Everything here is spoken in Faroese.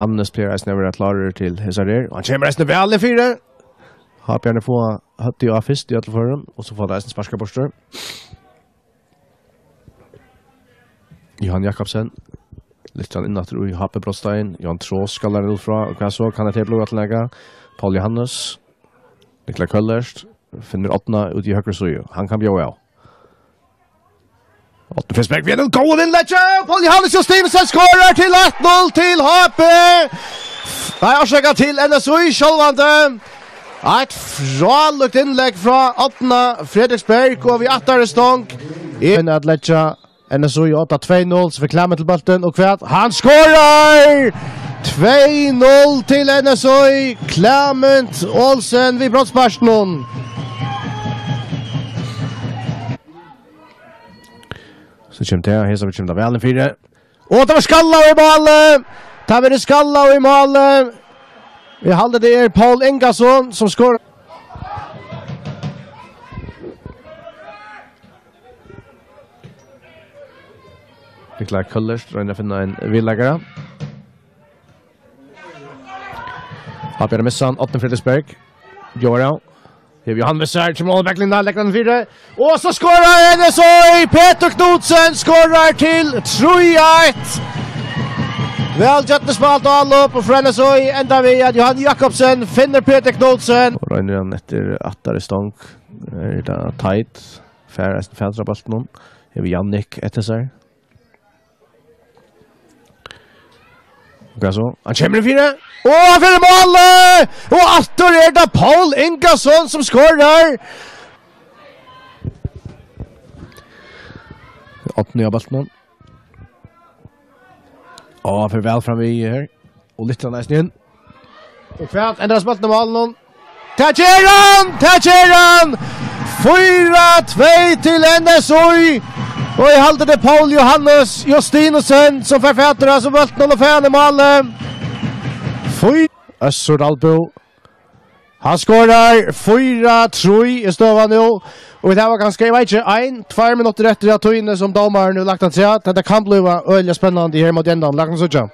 Amnes player is never klarer til Hesarer. Han kommer resten ved alle fire. Har gjerne få hatt i avfist i alle forum, og så får det resten sparska borster. Johan Jakobsen. Litt sånn innatter i Hape Brottstein. Johan Trås skal lære ut fra. Og hva så kan jeg til blod atlega. Paul Johannes. Nikla Køllerst. Finner åttene ut i høyre søye. Han kan bjøy av. Åtte Frisberg vinner en god innlegge! Paul Johannes Justinsen skårer til 1-0 til HP! Nei, avsøkker til NSU, sjølvande. Et fralukt innlegg fra Atna Fredriksberg, og vi atter i stånd. I at atletja NSU i 8-2-0, så vi klemmer til bulten, og kvart, han skårer! 2-0 til NSU, Clement Olsen vi brottsparsen. Så kommer det, her som kommer det vel en fire. Og det var skalla i målet! Det var skalla i målet! Vi halde det er Paul Ingasson som skår. Nikla Kullers, drar røyner finna en villagare. Abjørn Missan, 8. Fredriksberg. Jorau. Hev Johan Messar til mål, Becklinda, den fyra. Och så skorar NSOI, Peter Knudsen skorar til 3-1. Vel, jätte smalt og upp og for NSOI ända vi att Johan Jakobsen finner Peter Knudsen. Och røyner han etter attar i stank, Är det tight, færre eisen fædra balten hon. Jannik efter sig. Gasso, han kommer i fire, og han finner målet! Atter er det Paul Ingasson som skårer! Åttende av balten hon. Og for vel fram i her. Og litt av næsten inn. Og kvart, endres balten av malen Tatjeran! Tatjeran! 4-2 til NSOI! Og i halde det Paul Johannes Justinusen som får fætra som balten hon fan i malen. Fyr! Össur Dalbo Han skårar 4-3 i støva nu. Og det var ganske, jeg vet ikke, ein, tvær minutter etter at tog inne som domaren nu lagt han til. Dette kan bli veldig spennende her mot enda lagt han sånn.